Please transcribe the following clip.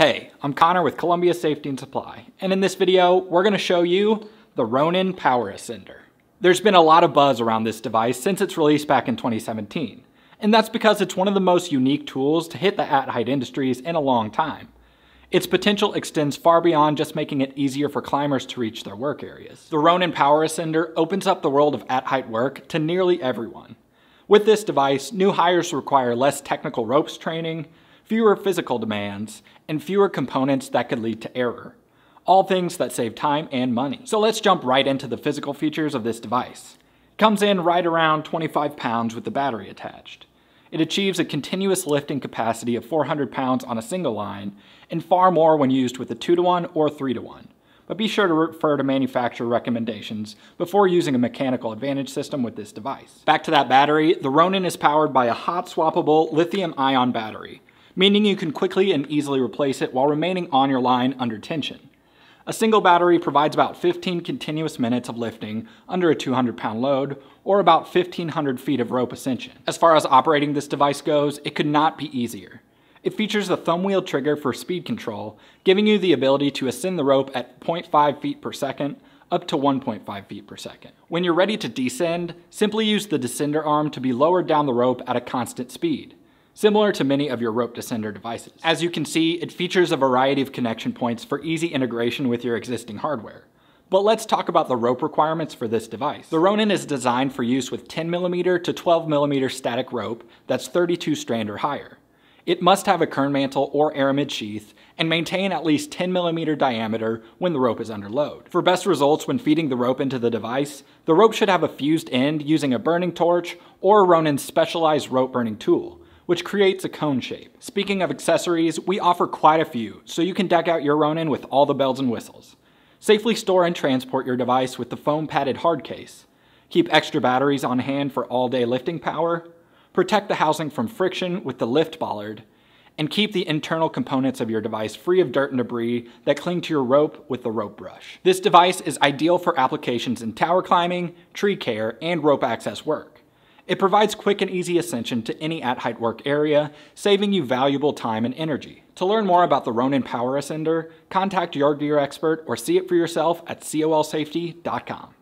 Hey, I'm Connor with Columbia Safety and Supply, and in this video, we're going to show you the Ronin Power Ascender. There's been a lot of buzz around this device since its release back in 2017, and that's because it's one of the most unique tools to hit the at-height industries in a long time. Its potential extends far beyond just making it easier for climbers to reach their work areas. The Ronin Power Ascender opens up the world of at-height work to nearly everyone. With this device, new hires require less technical ropes training, fewer physical demands, and fewer components that could lead to error. All things that save time and money. So let's jump right into the physical features of this device. It comes in right around 25 pounds with the battery attached. It achieves a continuous lifting capacity of 400 pounds on a single line, and far more when used with a 2 to 1 or 3 to 1 but be sure to refer to manufacturer recommendations before using a mechanical advantage system with this device. Back to that battery, the Ronin is powered by a hot swappable lithium ion battery, meaning you can quickly and easily replace it while remaining on your line under tension. A single battery provides about 15 continuous minutes of lifting under a 200 pound load, or about 1500 feet of rope ascension. As far as operating this device goes, it could not be easier. It features a thumb wheel trigger for speed control, giving you the ability to ascend the rope at 0.5 feet per second, up to 1.5 feet per second. When you're ready to descend, simply use the descender arm to be lowered down the rope at a constant speed similar to many of your rope descender devices. As you can see, it features a variety of connection points for easy integration with your existing hardware. But let's talk about the rope requirements for this device. The Ronin is designed for use with 10mm to 12mm static rope that's 32 strand or higher. It must have a kernmantle or aramid sheath and maintain at least 10mm diameter when the rope is under load. For best results when feeding the rope into the device, the rope should have a fused end using a burning torch or Ronin's specialized rope burning tool which creates a cone shape. Speaking of accessories, we offer quite a few, so you can deck out your Ronin with all the bells and whistles. Safely store and transport your device with the foam padded hard case. Keep extra batteries on hand for all day lifting power. Protect the housing from friction with the lift bollard. And keep the internal components of your device free of dirt and debris that cling to your rope with the rope brush. This device is ideal for applications in tower climbing, tree care, and rope access work. It provides quick and easy ascension to any at-height work area, saving you valuable time and energy. To learn more about the Ronin Power Ascender, contact your gear expert or see it for yourself at colsafety.com.